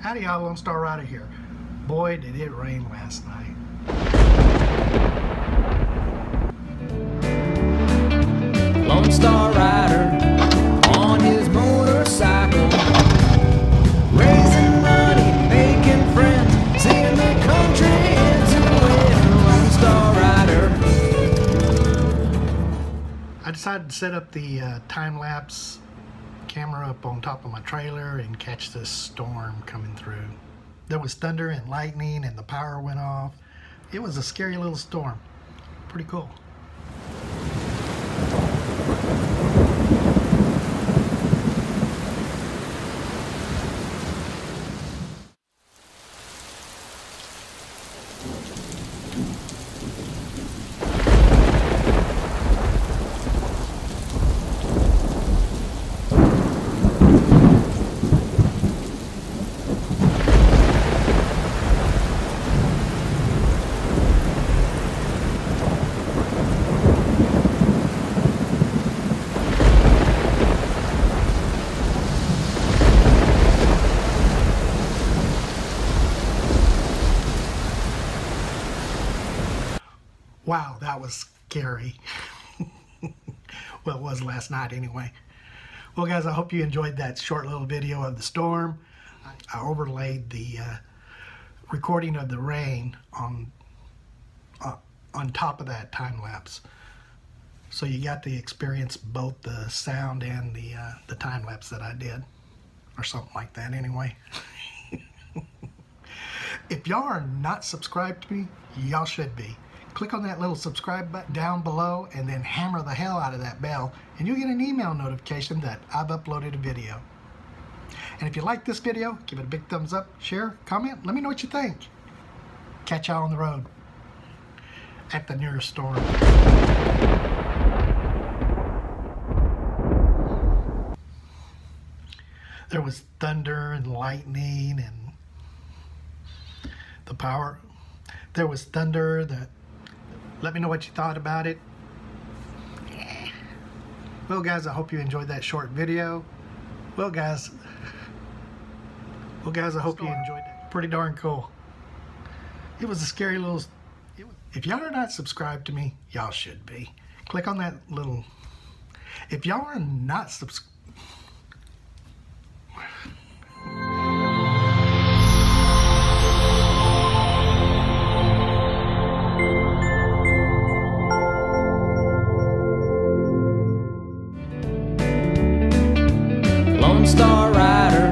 Howdy y'all, Lone Star Rider here. Boy, did it rain last night. Lone Star Rider on his motorcycle, raising money, making friends, seeing the country into it. Lone Star Rider. I decided to set up the uh, time-lapse camera up on top of my trailer and catch this storm coming through. There was thunder and lightning and the power went off. It was a scary little storm. Pretty cool. Wow, that was scary. well, it was last night anyway. Well, guys, I hope you enjoyed that short little video of the storm. I overlaid the uh, recording of the rain on uh, on top of that time lapse, so you got to experience both the sound and the uh, the time lapse that I did, or something like that. Anyway. if y'all are not subscribed to me, y'all should be click on that little subscribe button down below and then hammer the hell out of that bell and you'll get an email notification that I've uploaded a video. And if you like this video, give it a big thumbs up, share, comment, let me know what you think. Catch y'all on the road at the nearest storm. There was thunder and lightning and the power. There was thunder that let me know what you thought about it. Well, guys, I hope you enjoyed that short video. Well, guys, well, guys, I hope you enjoyed it. Pretty darn cool. It was a scary little. If y'all are not subscribed to me, y'all should be. Click on that little. If y'all are not subscribed. Star Rider